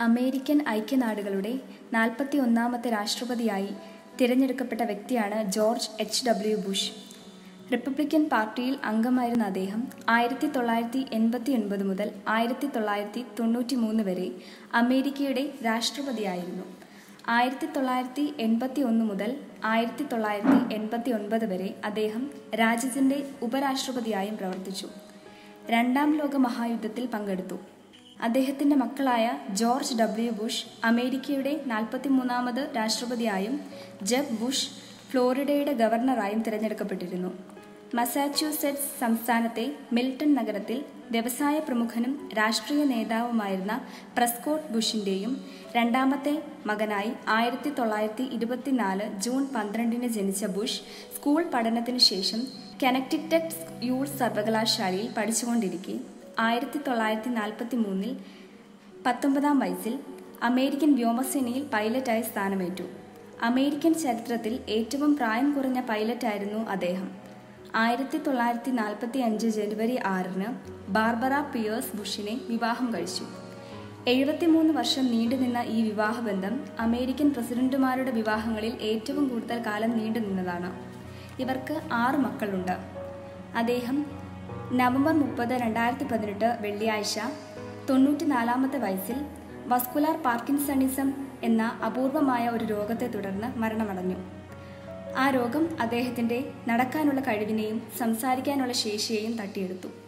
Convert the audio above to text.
American ഐക്യനാടുകളുടെ നാൽപ്പത്തി ഒന്നാമത്തെ രാഷ്ട്രപതിയായി തിരഞ്ഞെടുക്കപ്പെട്ട വ്യക്തിയാണ് George H. W. Bush. Republican പാർട്ടിയിൽ അംഗമായിരുന്ന അദ്ദേഹം ആയിരത്തി തൊള്ളായിരത്തി എൺപത്തി ഒൻപത് മുതൽ ആയിരത്തി തൊള്ളായിരത്തി തൊണ്ണൂറ്റി മൂന്ന് വരെ അമേരിക്കയുടെ രാഷ്ട്രപതിയായിരുന്നു. ആയിരത്തി തൊള്ളായിരത്തി എൺപത്തി ഒന്ന് മുതൽ ആയിരത്തി തൊള്ളായിരത്തി എൺപത്തി ഒൻപത് വരെ അദ്ദേഹം രാജ്യത്തിന്റെ ഉപരാഷ്ട്രപതിയായും പ്രവർത്തിച്ചു. രണ്ടാം ലോക മഹായുദ്ധത്തിൽ പങ്കെടുത്തു. അദ്ദേഹത്തിന്റെ മക്കളായ ജോർജ് ഡബ്ല്യു ബുഷ് അമേരിക്കയുടെ നാൽപ്പത്തിമൂന്നാമത് രാഷ്ട്രപതിയായും ജെബ് ബുഷ് ഫ്ലോറിഡയുടെ ഗവർണറായും തിരഞ്ഞെടുക്കപ്പെട്ടിരുന്നു. മസാച്യൂസെറ്റ്സ് സംസ്ഥാനത്തെ മിൽട്ടൺ നഗരത്തിൽ വ്യവസായ പ്രമുഖനും രാഷ്ട്രീയ നേതാവുമായിരുന്ന പ്രസ്കോട്ട് ബുഷിന്റെയും രണ്ടാമത്തെ മകനായി ആയിരത്തി തൊള്ളായിരത്തി ഇരുപത്തിനാല് ജൂൺ പന്ത്രണ്ടിന് ജനിച്ച ബുഷ് സ്കൂൾ പഠനത്തിനു ശേഷം കനക്ടിറ്റക് യൂൾ സർവകലാശാലയിൽ പഠിച്ചുകൊണ്ടിരിക്കെ. ആയിരത്തി തൊള്ളായിരത്തി നാൽപ്പത്തി മൂന്നിൽ പത്തൊമ്പതാം വയസ്സിൽ അമേരിക്കൻ വ്യോമസേനയിൽ പൈലറ്റായി സ്ഥാനമേറ്റു. അമേരിക്കൻ ചരിത്രത്തിൽ ഏറ്റവും പ്രായം കുറഞ്ഞ പൈലറ്റായിരുന്നു അദ്ദേഹം. ആയിരത്തി തൊള്ളായിരത്തി നാൽപ്പത്തി അഞ്ച് ജനുവരി ആറിന് ബാർബറ പിയേഴ്സ് ബുഷിനെ വിവാഹം കഴിച്ചു. എഴുപത്തിമൂന്ന് വർഷം നീണ്ടുനിന്ന ഈ വിവാഹബന്ധം അമേരിക്കൻ പ്രസിഡന്റുമാരുടെ വിവാഹങ്ങളിൽ ഏറ്റവും കൂടുതൽ കാലം നീണ്ടുനിന്നതാണ് ഇവർക്ക് ആറ് മക്കളുണ്ട്. അദ്ദേഹം നവംബർ മുപ്പത് രണ്ടായിരത്തി പതിനെട്ട് വെള്ളിയാഴ്ച തൊണ്ണൂറ്റിനാലാമത്തെ വയസ്സിൽ വസ്കുലാർ പാർക്കിൻസണിസം എന്ന അപൂർവമായ ഒരു രോഗത്തെ തുടർന്ന് മരണമടഞ്ഞു. ആ രോഗം അദ്ദേഹത്തിന്റെ നടക്കാനുള്ള കഴിവിനെയും സംസാരിക്കാനുള്ള ശേഷിയെയും തട്ടിയെടുത്തു.